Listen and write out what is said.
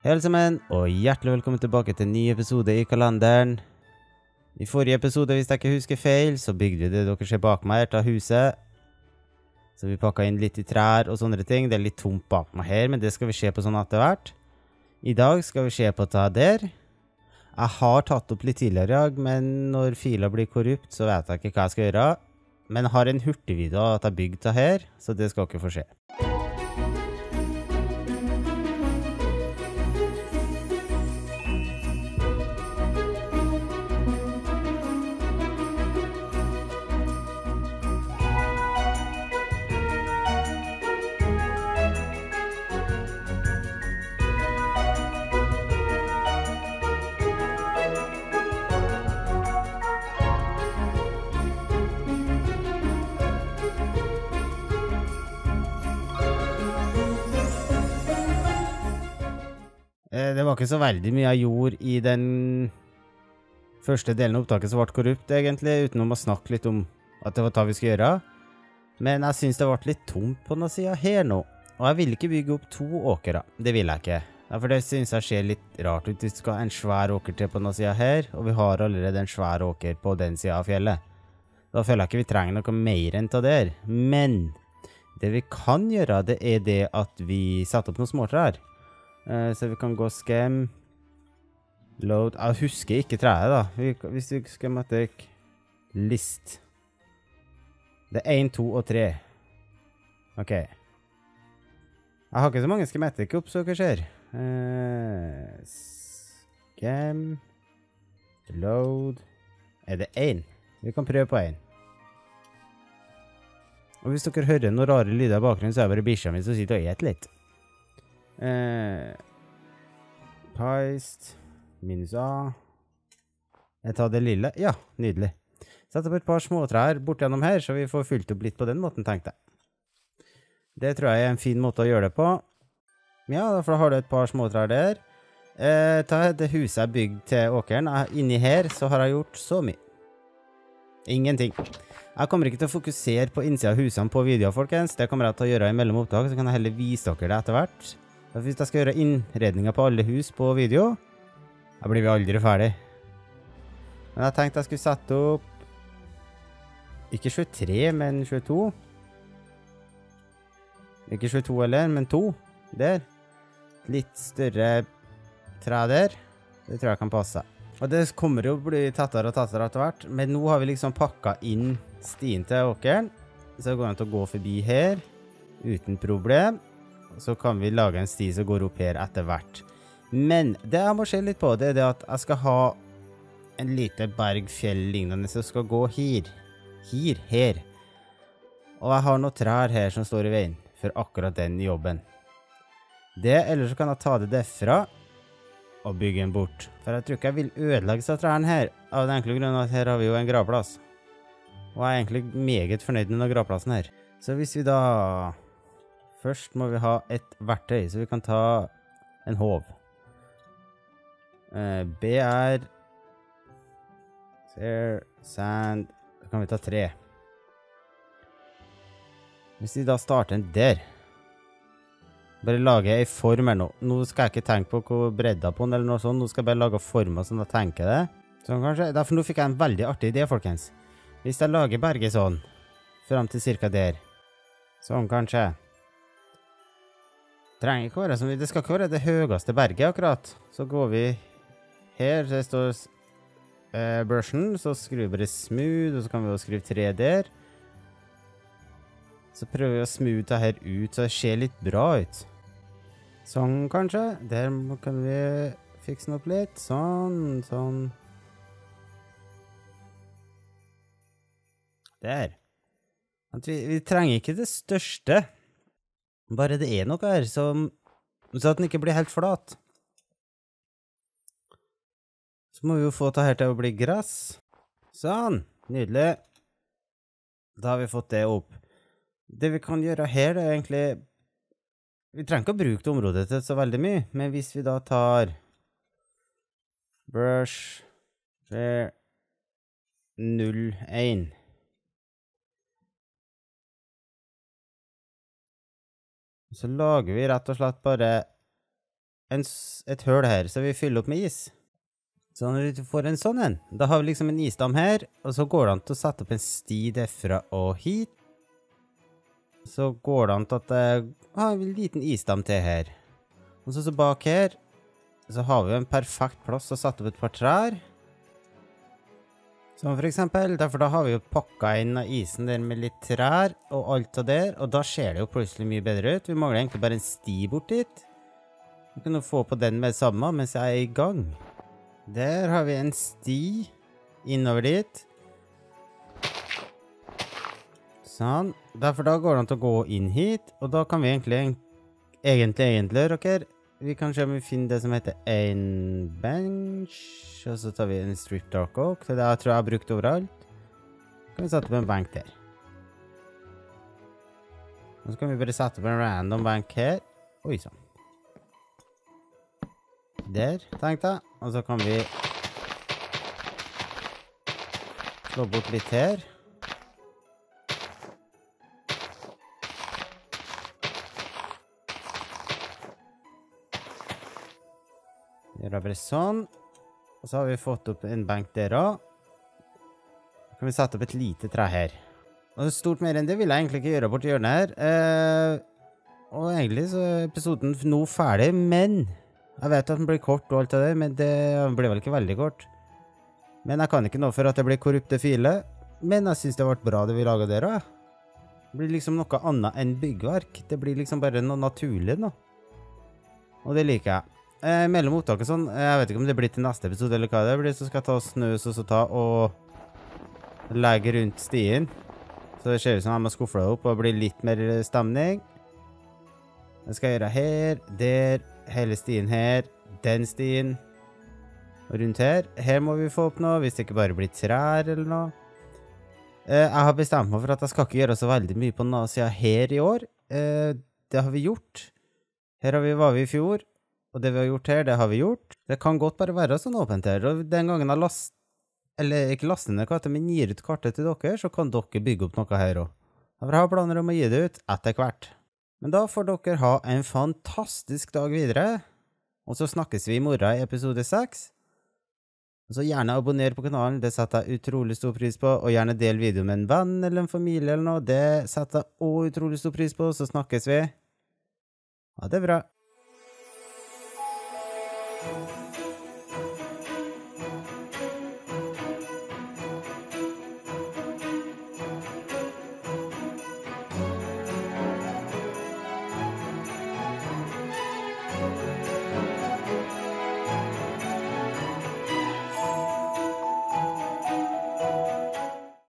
Hei alle sammen, og hjertelig velkommen tilbake til en ny episode i kalenderen. I forrige episode, hvis jeg ikke husker feil, så bygde vi det dere ser bak meg her, av huset. Så vi pakka inn litt i trær og sånne ting. Det er litt tomt bak meg her, men det skal vi se på sånn etter hvert. I dag skal vi se på det der. Jeg har tatt opp litt tidligere i dag, men når fila blir korrupt, så vet jeg ikke hva jeg skal gjøre. Men jeg har en hurtigvideo at jeg bygde det her, så det skal dere få se. Ikke så veldig mye jeg gjorde i den første delen av opptaket som ble korrupt, egentlig, utenom å snakke litt om at det var det vi skulle gjøre. Men jeg syns det ble litt tomt på denne sida her nå. Og jeg vil ikke bygge opp to åkere. Det vil jeg ikke. For det syns jeg ser litt rart ut du skal ha en svær åker til på denne sida her, og vi har allerede en svær åker på den sida av fjellet. Da føler jeg ikke vi trenger noe mer enn det der. Men det vi kan gjøre, det er det at vi setter opp noen småtrær. Eh, så vi kan gå scam Load Jeg husker ikke treet, da. Vi, hvis vi schematic list Det er én, to og tre. OK. Jeg har ikke så mange schematic opp, så hva skjer? Uh, scam Load Er det én? Vi kan prøve på én. Og hvis dere hører noen rare lyder i bakgrunnen, så er det bare bikkja mi som sitter og spiser litt. Eh, Paist minus A. Jeg tar det lille. Ja, nydelig. Sett opp et par småtrær bortigjennom her, så vi får fylt opp litt på den måten, tenkte jeg. Det tror jeg er en fin måte å gjøre det på. Ja, for da har du et par småtrær der. Eh, ta det huset jeg bygde til åkeren. Inni her så har jeg gjort så mye. Ingenting. Jeg kommer ikke til å fokusere på innsida av husene på videoer, folkens. Det kommer jeg til å gjøre i mellom opptak, så kan jeg heller vise dere det etter hvert. Hvis jeg skal gjøre innredninger på alle hus på video, da blir vi aldri ferdig. Men jeg tenkte jeg skulle sette opp ikke 23, men 22. Ikke 22 heller, men 2. Der. Litt større tre der. Det tror jeg kan passe. Og det kommer jo å bli tettere og tettere etter hvert, men nå har vi liksom pakka inn stien til åkeren. Så går den til å gå forbi her uten problem. Så kan vi lage en sti som går opp her etter hvert. Men det jeg må se litt på, det er det at jeg skal ha en lite berg, fjell lignende som skal gå her. Her, her. Og jeg har noen trær her som står i veien for akkurat den jobben. Det, eller så kan jeg ta det derfra og bygge den bort. For jeg tror ikke jeg vil ødelegge disse trærne her, av den enkle grunn at her har vi jo en gravplass. Og jeg er egentlig meget fornøyd med denne gravplassen her. Så hvis vi da Først må vi ha et verktøy, så vi kan ta en håv. Uh, er Fair, sand Da kan vi ta tre. Hvis vi da starter en der Bare lage ei form her nå. Nå skal jeg ikke tenke på hvor bredda på den, eller noe sånt. Nå skal jeg bare lage former sånn jeg tenker det. Sånn kanskje. Derfor nå fikk jeg en veldig artig idé, folkens. Hvis jeg lager berget sånn, fram til cirka der. Sånn, kanskje. Trenger ikke være som Det skal ikke være det høyeste berget, akkurat. Så går vi her, så står eh, brushen, så skrur vi bare smooth, og så kan vi jo skrive 3 der. Så prøver vi å smooth det her ut, så det ser litt bra ut. Sånn, kanskje. Der kan vi fikse den opp litt. Sånn, sånn. Der. Vi, vi trenger ikke det største. Bare det er noe her som Så at den ikke blir helt flat. Så må vi jo få det her til å bli gress. Sånn. Nydelig. Da har vi fått det opp. Det vi kan gjøre her, det er egentlig Vi trenger ikke å bruke det området til så veldig mye, men hvis vi da tar Brush Fair 01 Så lager vi rett og slett bare en, et høl her, så vi fyller opp med is. Så når vi får en sånn en, da har vi liksom en isdam her, og så går det an til å sette opp en sti derfra og hit. Så går det an til at jeg har en liten isdam til her. Og så, så bak her, så har vi en perfekt plass å sette opp et par trær. Som for eksempel, derfor da har vi jo pakka inn av isen der med litt trær og alt av der, og da ser det jo plutselig mye bedre ut. Vi mangler egentlig bare en sti bort dit. Vi kan jo få på den med det samme mens jeg er i gang. Der har vi en sti innover dit. Sånn. Derfor da går det an til å gå inn hit, og da kan vi egentlig, egentlig, egentlig, dere, vi kan se om vi finner det som heter en bench, og så tar vi en strip dark oak, det der tror jeg har brukt overalt. Så Kan vi sette opp en bank der. Og så kan vi bare sette opp en random bank her. Oi sann. Der, tenkte jeg. Og så kan vi slå bort litt her. Gjør det bare sånn. Og så har vi fått opp en benk der òg. Så kan vi sette opp et lite tre her. Og stort mer enn det vil jeg egentlig ikke gjøre borti hjørnet her. Eh, og egentlig så er episoden nå ferdig, men Jeg vet at den blir kort og alt det der, men det blir vel ikke veldig kort. Men jeg kan ikke noe for at det blir korrupte filer. Men jeg syns det ble bra det vi laga der òg. Det blir liksom noe annet enn byggverk. Det blir liksom bare noe naturlig nå. Og det liker jeg. Eh, mellom og sånn, eh, jeg vet ikke om det blir til neste episode eller hva det blir, så skal jeg ta og snøs og ta og legge rundt stien. Så det ser ut som jeg må skuffe opp og bli litt mer stemning. Det skal jeg gjøre her, der, hele stien her, den stien. Og rundt her. Her må vi få opp noe, hvis det ikke bare blir trær eller noe. Eh, jeg har bestemt meg for at jeg skal ikke gjøre så veldig mye på denne sida her i år. Eh, det har vi gjort. Her har vi, var vi i fjor, og det vi har gjort her, det har vi gjort. Det kan godt bare være sånn åpent her, og den gangen jeg last... Eller ikke laster ned kartet, men gir ut kartet til dere, så kan dere bygge opp noe her òg. Jeg har planer om å gi det ut etter hvert. Men da får dere ha en fantastisk dag videre, og så snakkes vi i morgen i episode seks. Så gjerne abonner på kanalen, det setter jeg utrolig stor pris på, og gjerne del videoen med en venn eller en familie eller noe, det setter jeg òg utrolig stor pris på, så snakkes vi. Ha det bra. Thank you.